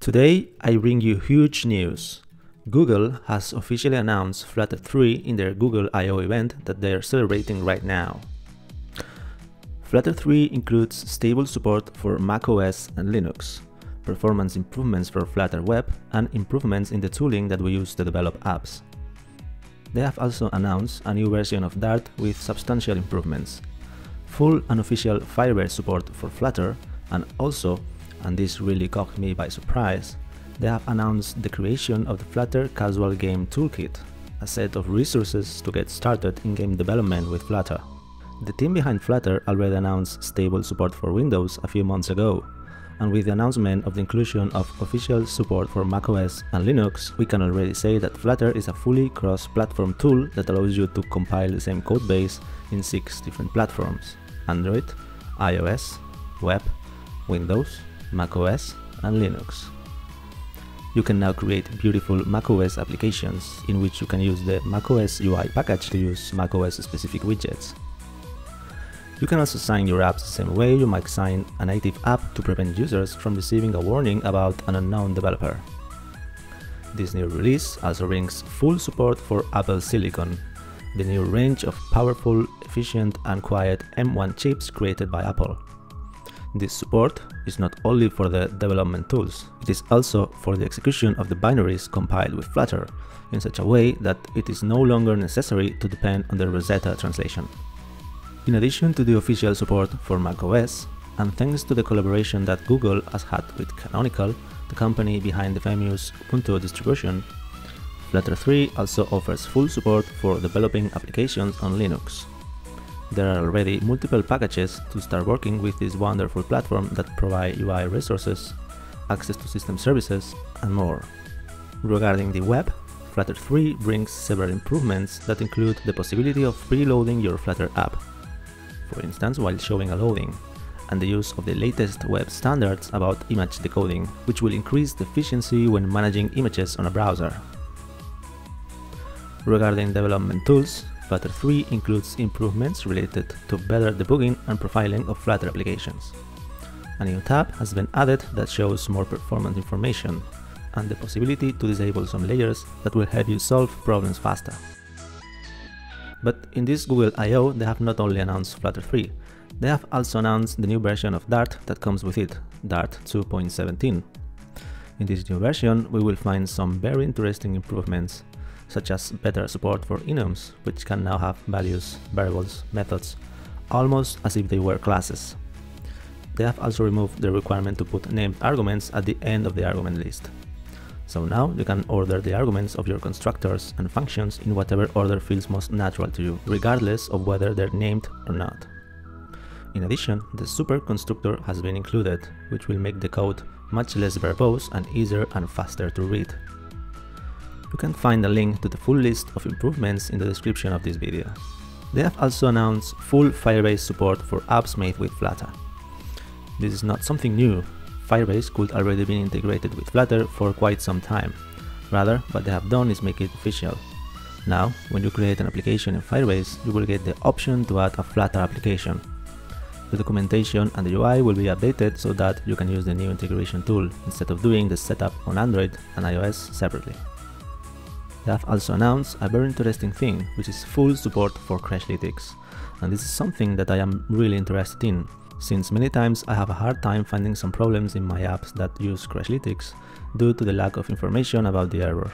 Today I bring you huge news. Google has officially announced Flutter 3 in their Google I.O. event that they are celebrating right now. Flutter 3 includes stable support for macOS and Linux, performance improvements for Flutter Web, and improvements in the tooling that we use to develop apps. They have also announced a new version of Dart with substantial improvements, full and official Firebase support for Flutter, and also, and this really caught me by surprise, they have announced the creation of the Flutter Casual Game Toolkit, a set of resources to get started in game development with Flutter. The team behind Flutter already announced stable support for Windows a few months ago, and with the announcement of the inclusion of official support for macOS and Linux, we can already say that Flutter is a fully cross-platform tool that allows you to compile the same codebase in six different platforms Android, iOS, Web, Windows, macOS, and Linux. You can now create beautiful macOS applications in which you can use the macOS UI package to use macOS specific widgets. You can also sign your apps the same way you might sign a native app to prevent users from receiving a warning about an unknown developer. This new release also brings full support for Apple Silicon, the new range of powerful, efficient and quiet M1 chips created by Apple. This support is not only for the development tools, it is also for the execution of the binaries compiled with Flutter in such a way that it is no longer necessary to depend on the Rosetta translation. In addition to the official support for macOS, and thanks to the collaboration that Google has had with Canonical, the company behind the famous Ubuntu distribution, Flutter 3 also offers full support for developing applications on Linux. There are already multiple packages to start working with this wonderful platform that provide UI resources, access to system services, and more. Regarding the web, Flutter 3 brings several improvements that include the possibility of preloading your Flutter app, for instance while showing a loading, and the use of the latest web standards about image decoding, which will increase the efficiency when managing images on a browser. Regarding development tools, Flutter 3 includes improvements related to better debugging and profiling of Flutter applications. A new tab has been added that shows more performance information, and the possibility to disable some layers that will help you solve problems faster. But in this Google I.O. they have not only announced Flutter 3, they have also announced the new version of Dart that comes with it, Dart 2.17. In this new version we will find some very interesting improvements such as better support for enums, which can now have values, variables, methods, almost as if they were classes. They have also removed the requirement to put named arguments at the end of the argument list. So now you can order the arguments of your constructors and functions in whatever order feels most natural to you, regardless of whether they're named or not. In addition, the super constructor has been included, which will make the code much less verbose and easier and faster to read. You can find a link to the full list of improvements in the description of this video. They have also announced full Firebase support for apps made with Flutter. This is not something new, Firebase could already be integrated with Flutter for quite some time. Rather, what they have done is make it official. Now, when you create an application in Firebase, you will get the option to add a Flutter application. The documentation and the UI will be updated so that you can use the new integration tool instead of doing the setup on Android and iOS separately. They have also announced a very interesting thing, which is full support for Crashlytics. And this is something that I am really interested in, since many times I have a hard time finding some problems in my apps that use Crashlytics due to the lack of information about the error.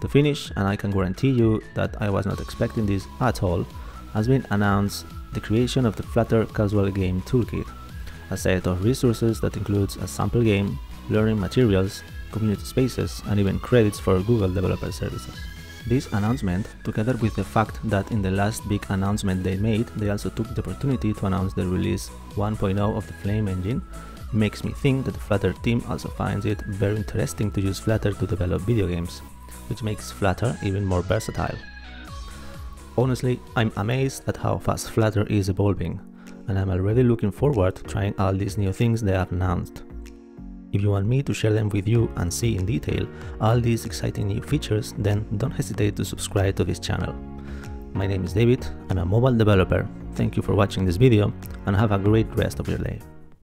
To finish, and I can guarantee you that I was not expecting this at all, has been announced the creation of the Flutter Casual Game Toolkit, a set of resources that includes a sample game, learning materials, community spaces, and even credits for Google Developer Services. This announcement, together with the fact that in the last big announcement they made, they also took the opportunity to announce the release 1.0 of the Flame engine, makes me think that the Flutter team also finds it very interesting to use Flutter to develop video games, which makes Flutter even more versatile. Honestly, I'm amazed at how fast Flutter is evolving, and I'm already looking forward to trying all these new things they have announced. If you want me to share them with you and see in detail all these exciting new features, then don't hesitate to subscribe to this channel. My name is David, I'm a mobile developer. Thank you for watching this video and have a great rest of your day.